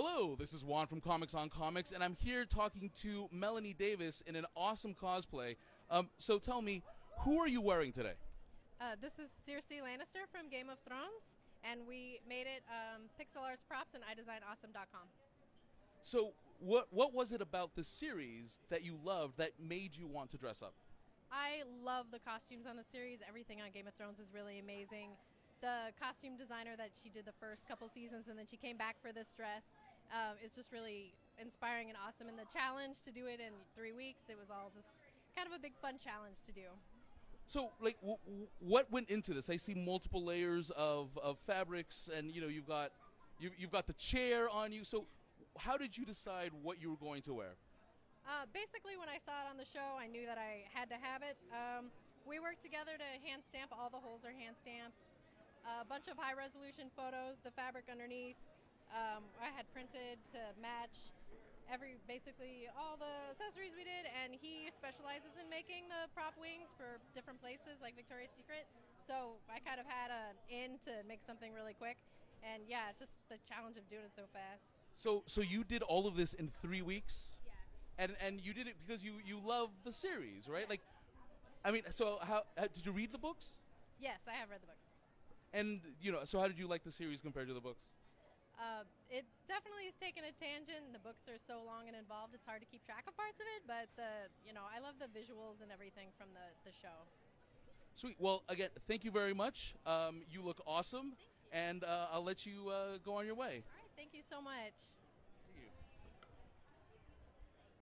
Hello, this is Juan from Comics on Comics, and I'm here talking to Melanie Davis in an awesome cosplay. Um, so tell me, who are you wearing today? Uh, this is Cersei Lannister from Game of Thrones, and we made it um, Pixel Arts Props and iDesignAwesome.com. So, what what was it about the series that you loved that made you want to dress up? I love the costumes on the series. Everything on Game of Thrones is really amazing. The costume designer that she did the first couple seasons, and then she came back for this dress, um, is just really inspiring and awesome. And the challenge to do it in three weeks, it was all just kind of a big fun challenge to do. So, like, w- w- what went into this? I see multiple layers of, of fabrics, and you know, you've got you, you've got the chair on you. So, how did you decide what you were going to wear? Uh, basically, when I saw it on the show, I knew that I had to have it. Um, we worked together to hand stamp all the holes are hand stamped. A bunch of high resolution photos, the fabric underneath. Um, I had printed to match every basically all the accessories we did, and he specializes in making the prop wings for different places like Victoria's Secret. So I kind of had an in to make something really quick, and yeah, just the challenge of doing it so fast. So, so you did all of this in three weeks, Yeah. and and you did it because you you love the series, right? Like, I mean, so how, how did you read the books? Yes, I have read the books. And you know, so how did you like the series compared to the books? Uh, it definitely has taken a tangent. The books are so long and involved; it's hard to keep track of parts of it. But the, you know, I love the visuals and everything from the the show. Sweet. Well, again, thank you very much. Um, you look awesome, and uh, I'll let you uh, go on your way. All right, thank you so much.